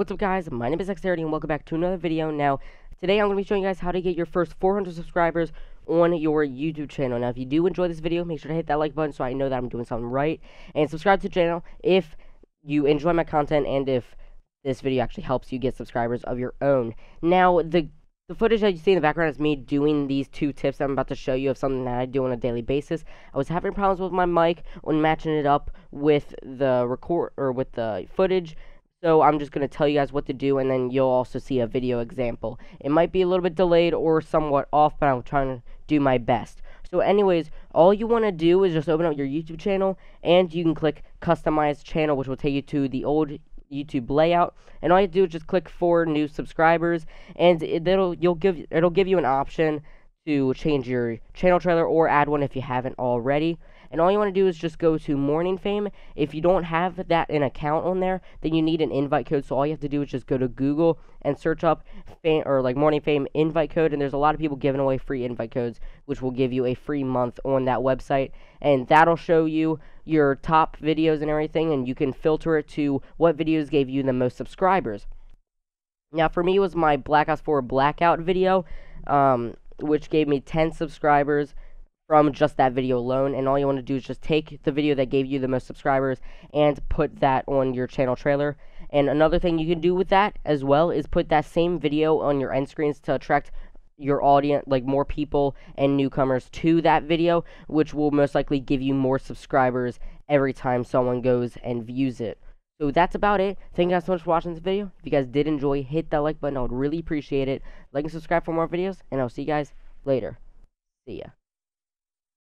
What's up guys, my name is Dexterity and welcome back to another video. Now, today I'm going to be showing you guys how to get your first 400 subscribers on your YouTube channel. Now, if you do enjoy this video, make sure to hit that like button so I know that I'm doing something right. And subscribe to the channel if you enjoy my content and if this video actually helps you get subscribers of your own. Now, the the footage that you see in the background is me doing these two tips I'm about to show you of something that I do on a daily basis. I was having problems with my mic when matching it up with the record or with the footage. So I'm just going to tell you guys what to do and then you'll also see a video example. It might be a little bit delayed or somewhat off, but I'm trying to do my best. So anyways, all you want to do is just open up your YouTube channel and you can click customize channel which will take you to the old YouTube layout, and all you do is just click for new subscribers, and it, will you'll give it'll give you an option to change your channel trailer or add one if you haven't already. And all you want to do is just go to Morning Fame. If you don't have that an account on there, then you need an invite code. So all you have to do is just go to Google and search up fame, or like Morning Fame invite code. And there's a lot of people giving away free invite codes, which will give you a free month on that website. And that'll show you your top videos and everything. And you can filter it to what videos gave you the most subscribers. Now, for me, it was my Black Ops 4 Blackout video, um, which gave me 10 subscribers from just that video alone. And all you want to do is just take the video that gave you the most subscribers and put that on your channel trailer. And another thing you can do with that as well is put that same video on your end screens to attract your audience, like more people and newcomers to that video, which will most likely give you more subscribers every time someone goes and views it. So that's about it. Thank you guys so much for watching this video. If you guys did enjoy, hit that like button. I would really appreciate it. Like and subscribe for more videos, and I'll see you guys later. See ya.